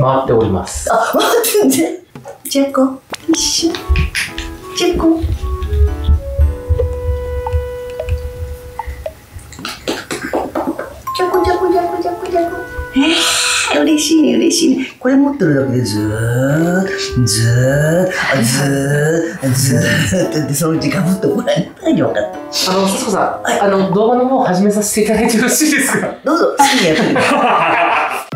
回っております。あ、待ってて。ジコ、一緒。ジェコ。ジャコジャコジャコジャコジャコ。え？ー嬉しいね嬉しいね。これ持ってるだけでずーずーずーずーってそのうちガブッとご覧になり分かった。あのさつこさん、あの動画の方始めさせていただいてよろしいですか？どうぞ好きにやってください。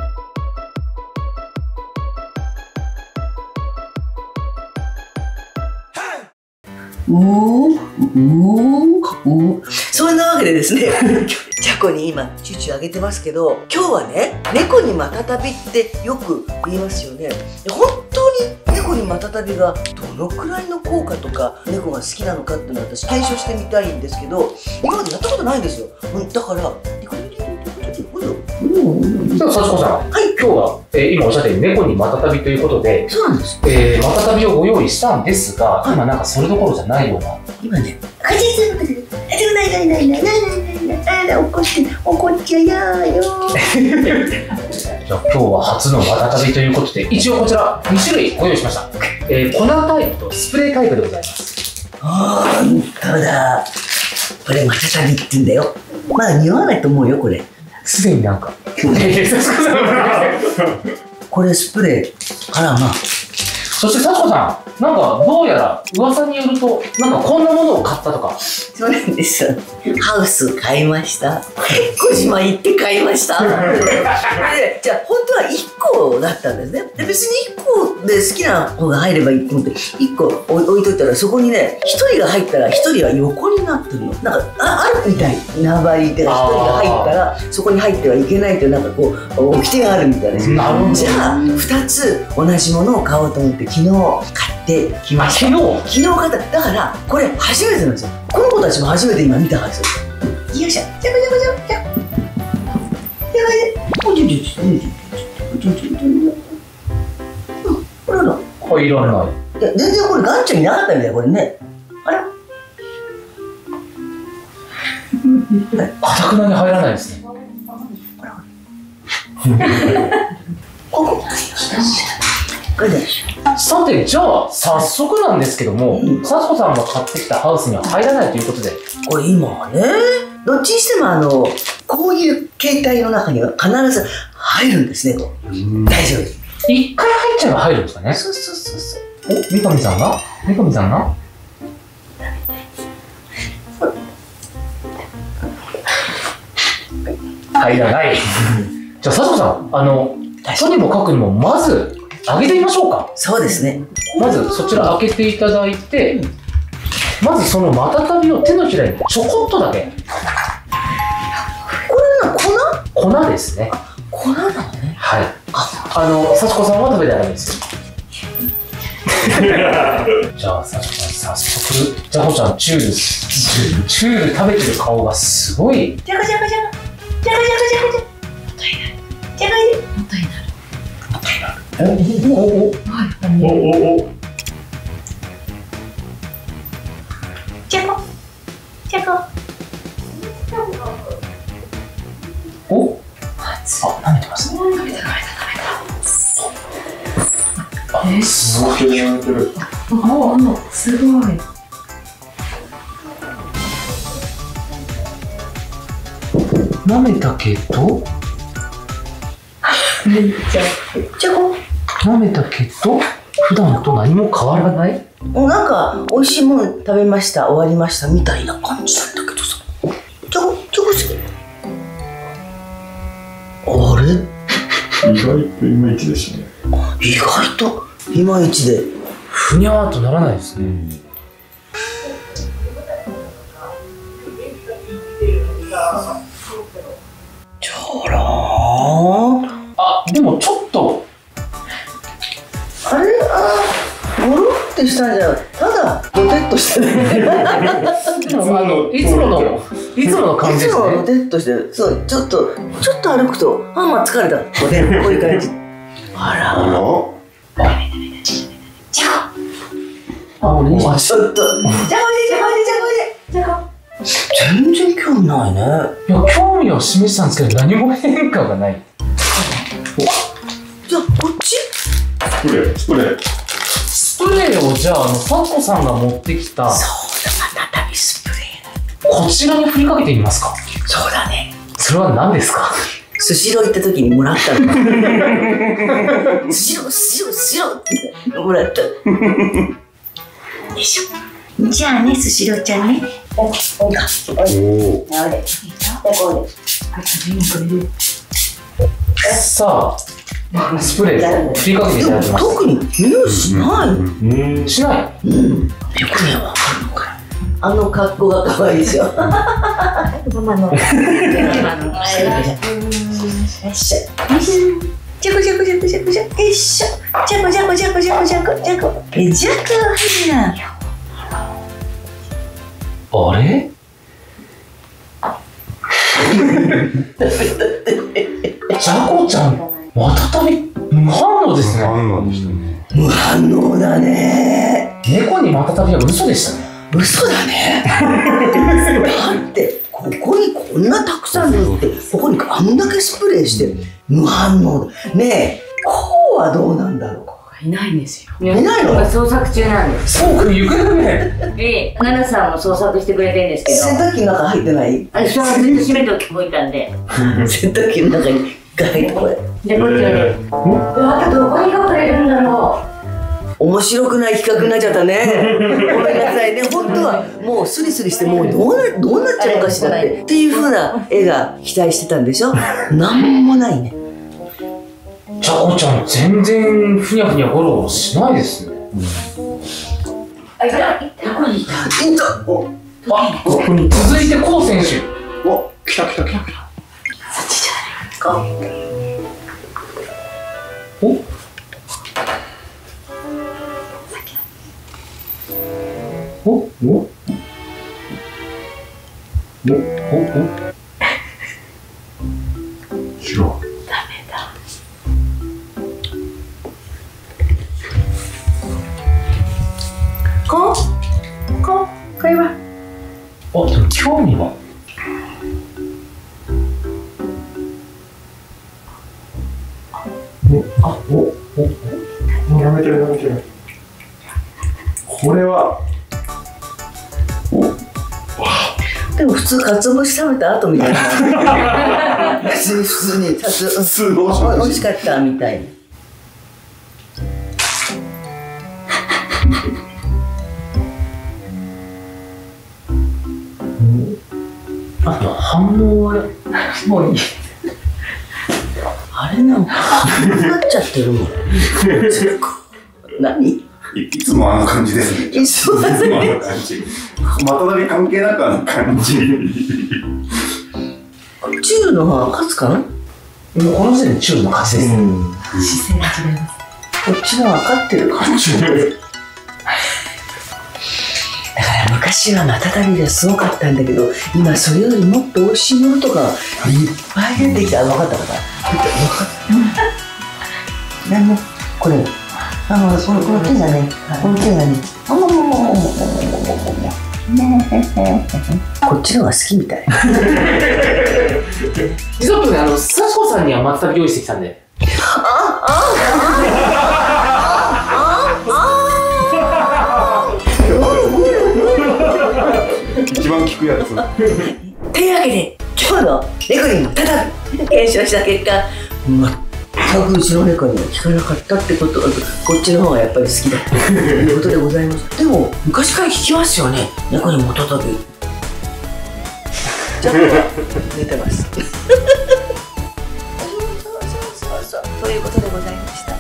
おーおーおーそんなわけでですねチャコに今チューチューあげてますけど今日はね猫にまたたびってよく言いますよね。で本当に猫にまたたびがどのくらいの効果とか猫が好きなのかっていうのを私検証してみたいんですけど今までやったことないんですよ。うんだからではさつこさん、はい。今日は、えー今おっしゃったように猫にまたたびということで、そうなんです。えーまたたびをご用意したんですが、今なんかそれどころじゃないような。今ねあちょっと待ってあちょないないないないないないないない怒って怒っちゃやよ じゃあ今日は初のまたたびということで一応こちら2種類ご用意しました、えー粉タイプとスプレータイプでございます。ほんとだ。これまたたびって言うんだよ。まだ匂わないと思うよこれ。すでになんか。これスプレーあらまあそしてさつこさんなんかどうやら噂によるとなんかこんなものを買ったとか。そうなんです。ハウス買いました。小島行って買いました。でじゃあ本当は1個だったんですね。で別に1個で好きな子が入ればいいと思って1個置い置いといたらそこにね1人が入ったら1人は横になってるの。なんかああるみたい縄張りっていうか1人が入ったらそこに入ってはいけないっていうなんかこう掟があるみたいですよなるほど。じゃあ2つ同じものを買おうと思って昨日買ってきました。昨日？昨日買った。だからこれ初めてなんですよ。この子たちも初めて今見たはず。よいしょ。じゃじゃじゃじゃ。じゃやばい。ねあららこれい。らない。や全然これガンちゃんになかったんだよこれねあれかくなに入らない。ですねこここれでさてじゃあ早速なんですけどもうん。さつこさんが買ってきたハウスには入らないということで。これ今はねどっちにしてもあのこういう携帯の中には必ず入るんですねこう大丈夫。一回入っちゃえば入るんですかね？そうそうそうそう。お三上さんが？三上さんが？入らない。じゃあさつこさんあのとにもかくにもまず開けてみましょうか。そうですね。まずそちら開けていただいてまずそのまたたびを手のひらにちょこっとだけ。これな粉粉ですね。粉なのね。はい。あ。の幸子さんは食べたらダメです。じゃあさん早速。じゃこちゃんチュールチュール食べてる顔がすごい。じゃかじゃかじゃかじゃかじゃかじゃかじゃ。かじゃかおおおおおおおおおおおおおあ、舐めてます、すごい舐めおお、たけどめっちゃチョコ舐めたけど普段と何も変わらない？なんか美味しいもの食べました終わりましたみたいな感じだったけどさ。じゃこじゃこ好きあれ？意外とイメージでしたね。意外といまいちで。ふにゃーっとならないですね。じしたんじゃただドテッとしてる。あのいつものいつもの感じですいつもドねテッとしてる。そうちょっとちょっと歩くとあまあ疲れた。こうねこういう感じ。あら。あらあ俺今ちょっと。じゃこでじゃこでじゃこでじゃこ全然興味ないね。いや、興味を示したんですけど、何も変化がない。じゃあ、こっち？スプレー、スプレー。スプレーをじゃあ、あの、サコさんが持ってきた、そうだ、またびスプレーこちらに振りかけてみますか？そうだね。それは何ですか？スシロー行った時にもらったの。スシロー、スシロー、スシローってもらった。よいしょ。じゃあね、スシローちゃんね。おいおいか。おい。おお。なで。おい。さあ、スプレーを振りかけていただきます。特に匂いしない。うん。しない。うん。猫にはわかるのかよ。あの格好が可愛いでしょ。ママの。ママの。じゃこじゃこじゃこじゃこじゃこ。じゃこじゃこじゃこじゃこじゃこじゃこ。え、じゃこはな。あれジャコちゃん、またたび無反応ですね。反応でしたね。無反応だね。猫にまたたびは嘘でしたね。嘘だね。だって、ここにこんなたくさん塗って、ここにあんだけスプレーして、無反応だ。ねえ、こうはどうなんだろういないんですよ。いないの？捜索中なんです。そうか、行方不明。で、奈々さんも捜索してくれてるんですけ洗ど、濯機の中入ってない？あれ、人がずっと閉めておいたんで、洗濯機の中にが入ってこれ。で、こっちはね、うわ、どこに隠れるんだろ面白くない企画になっちゃったね。ごめんなさいね。本当はもうスリスリしてもうどうなどうなっちゃうのかしらってっていう風な絵が期待してたんでしょ？なんもないね。ジャコちゃん、全然ふにゃふにゃゴロゴロしないですね。う。あ、いた、どこにいたいたあ、続いて、コウ選手。お、来た来た来た来た。そっちじゃないか。おおおおおお白こうこうこれはあ、でも興味は。おあおおおやめてるやめてるこれはでも普通かつお節食べた後みたいな。別に普通にたつ。お美味しかったみたいな。あと反応は、もういい。あれなんかなっちゃってるもん。何？いいつもあの感じですね。いつもあの感じ。またたび関係なくあの感じ。中の方が勝つかな？もうこの時点でチュールの勝ちです。姿勢が違います。こっちの方が勝ってる感じだから昔はまたたびがすごかったんだけど今それよりもっと美味しいものとかいっぱい出てきた。分かったかな分かった。何もこれあの、そ、この手だね。この手だね。あ、もう、もう、もう、もう、もう、も、こっちの方が好きみたい。実はね、あの、さこさんには松茸用意してきたんで。あ、あ、あ、あ、あ、一番効くやつ。というわけで、今日のレコリンのただ検証した結果、全くうちの猫には聞かなかったってことこっちの方がやっぱり好きだということでございます。でも昔から聞きますよね。猫にもたたびちょっとは出てます。そうそうそうそう。ということでございました。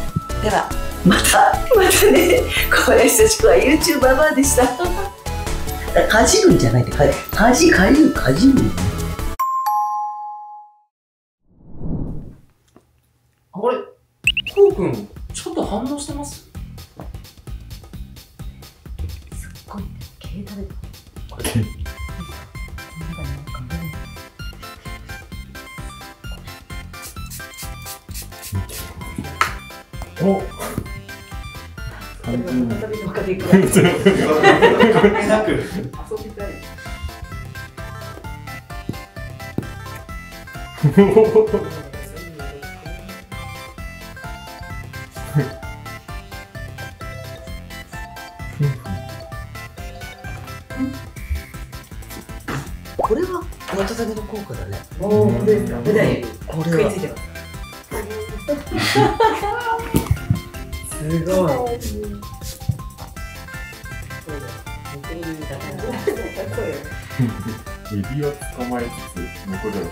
ではまたまたね 小林幸子は YouTuber バーでした。かじるんじゃないってかかじかじるかじるくん、ちょっと反応してます？すっごい、携帯で。お。遊びたい。は綿竹の効果だねおお、本当ですか。でねこれは食いついてます。すごい。そうだ。エビを捕まえつつ残りを